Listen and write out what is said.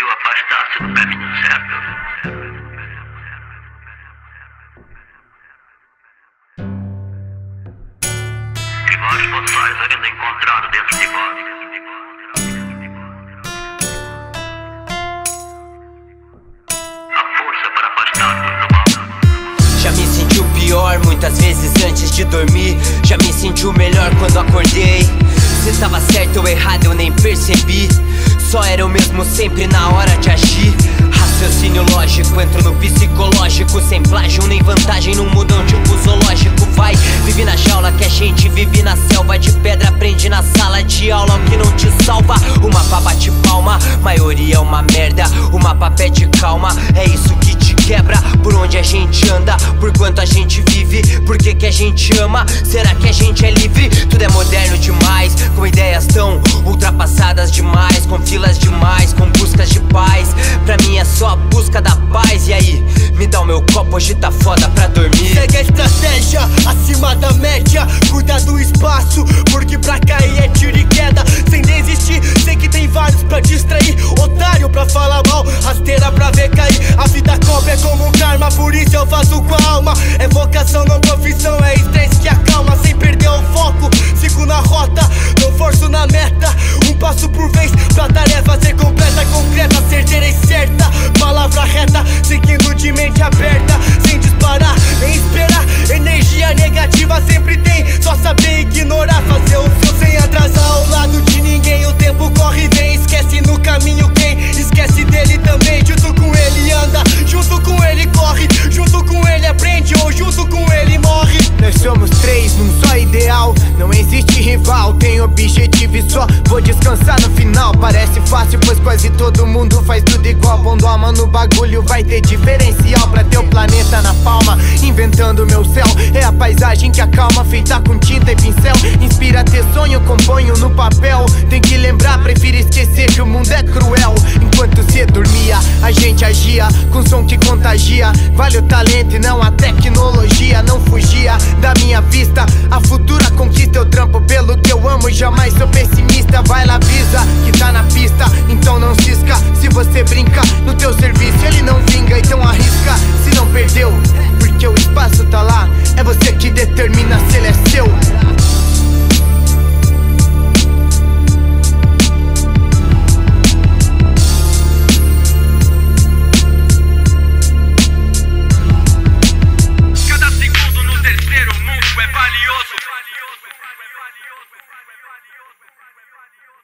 conseguiu afastar-se do caminho certo. E vários possais ainda encontraram dentro de vós. Já me sentiu pior muitas vezes antes de dormir. Já me sentiu melhor quando acordei. Se tava certo ou errado eu nem percebi. Só era o mesmo sempre na hora de agir. Raciocínio lógico, entro no psicológico. Sem plágio nem vantagem no mundão tipo zoológico. Vai, vive na jaula que a gente vive na selva de pedra. Aprende na sala de aula o que não te salva. O mapa bate palma, maioria é uma merda. O mapa pede calma, é isso que te quebra. Por onde a gente anda, por quanto a gente vive. Por que, que a gente ama? Será que a gente é livre? Tudo é hoje tá foda pra dormir. Objetivo e só vou descansar no final. Parece fácil, pois quase todo mundo faz tudo igual. Pondo a mão bagulho vai ter diferencial pra ter o planeta na palma. Inventando meu céu, é a paisagem que acalma, feita com tinta e pincel. Inspira ter sonho, componho no papel. Tem que lembrar, prefiro esquecer que o mundo é cruel. Enquanto cê dormia, a gente agia com som que contagia. Vale o talento e não a tecnologia. Não fugia Thank you.